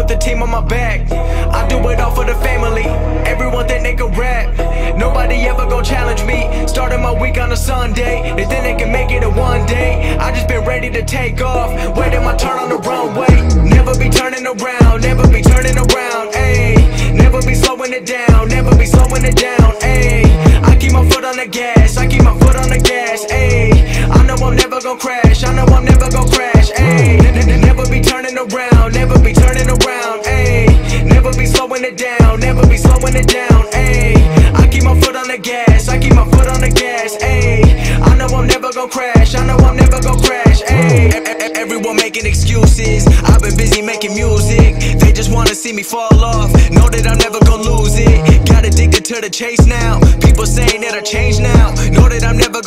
put the team on my back. I do it all for the family. Everyone think they can rap. Nobody ever gon' challenge me. Starting my week on a Sunday. They think they can make it in one day. I just been ready to take off. Waiting my turn on the runway. Never be turning around. Never be turning around. Ayy. Never be slowing it down. Never be slowing it down. Ayy. I keep my foot on the gas. I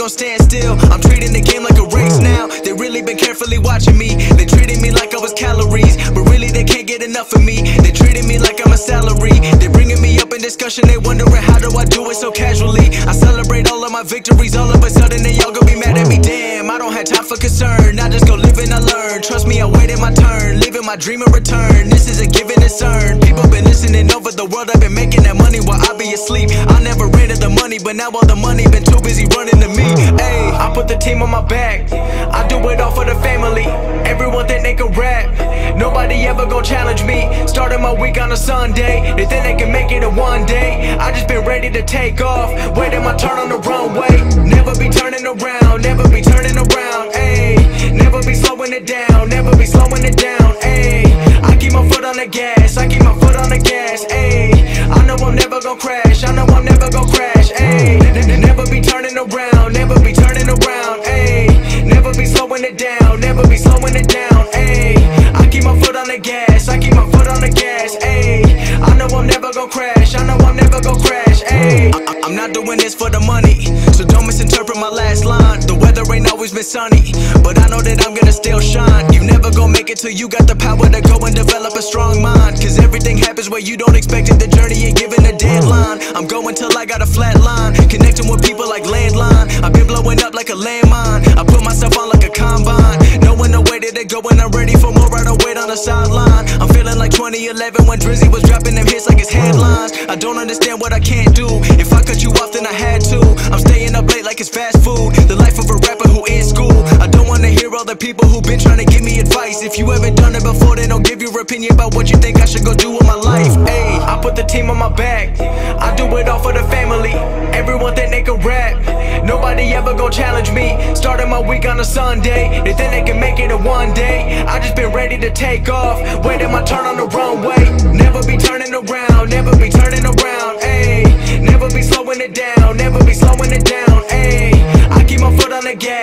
gon' stand still. I'm treating the game like a race now. They really been carefully watching me. They treating me like I was calories, but really they can't get enough of me. They treating me like I'm a salary. They bringing me up in discussion. They wondering how do I do it so casually. I celebrate all of my victories. All of a sudden they y'all gonna be mad at me. Damn, I don't have time for concern. My dream in return. This is a given it's earned. People been listening over the world. I've been making that money while I be asleep. I never rented the money, but now all the money been too busy running to me. Ayy, I put the team on my back. I do it all for the family. Everyone think they can rap. Nobody ever gon' challenge me. Starting my week on a Sunday. They think they can make it in one day. I just been ready to take off. Waiting my turn on the runway. Never be turning around. Never be turning around. Ayy, never be slowing it down. Never be slowing it down. Ayy, I keep my foot on the gas. I keep my foot on the gas. Ayy, I know I'm never gon' crash. I know I'm never gon' crash. Ayy, never be turning around. Never be turning around. Ayy, never be slowing it down. Never be slowing it down. Ayy, I keep my foot on the gas. I keep my foot on the gas. Ayy, I know I'm never gon' crash. I know I'm never gon' crash. Ayy, I- I'm not doing this for the money, so don't misinterpret my last line. Always been sunny, but I know that I'm gonna still shine. You never gon' make it till you got the power to go and develop a strong mind. Cause everything happens where you don't expect it. The journey ain't given a deadline. I'm going till I got a flat line, connecting with people like landline. I've been blowing up like a landmine. I put myself on like a combine, knowing the way that they go and I'm ready for more. I don't wait on the sideline. I'm feeling like 2011 when Drizzy was dropping them hits like his headlines. I don't understand what I can't do. If I cut you off, then I had to. I'm staying up late like it's fast food. The life of a rapper who all the people who've been trying to give me advice. If you haven't done it before, then don't give your opinion about what you think I should go do with my life. Ayy, I put the team on my back. I do it all for the family. Everyone think they can rap. Nobody ever gon' challenge me. Starting my week on a Sunday. They think they can make it in one day. I just been ready to take off. Waiting my turn on the runway. Never be turning around. Never be turning around. Ayy, never be slowing it down. Never be slowing it down. Ayy, I keep my foot on the gas.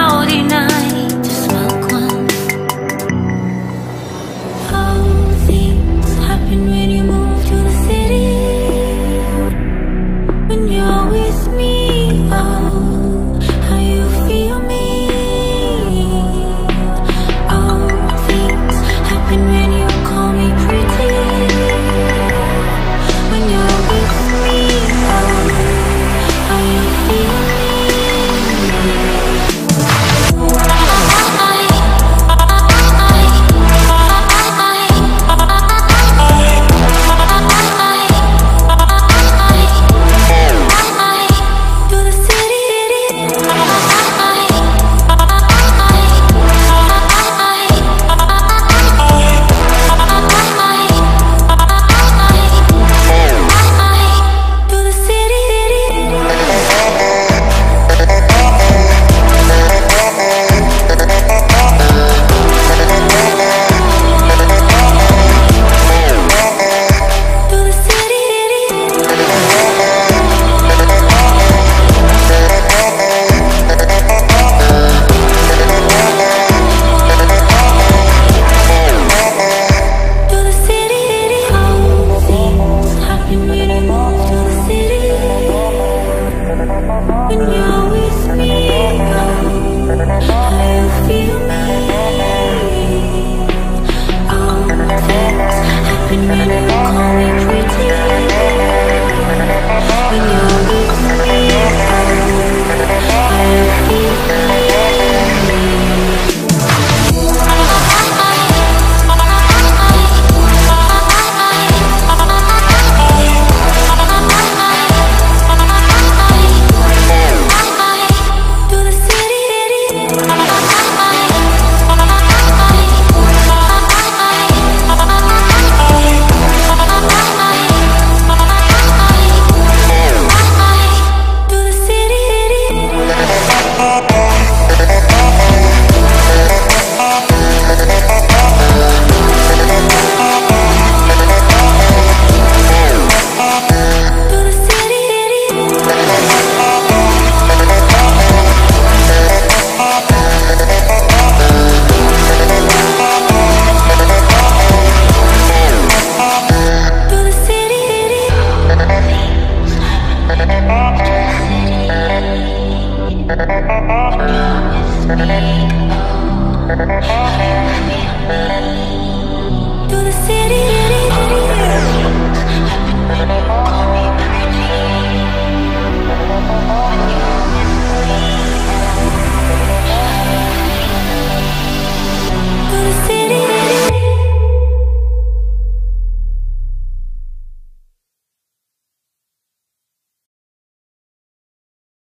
Call me pretty.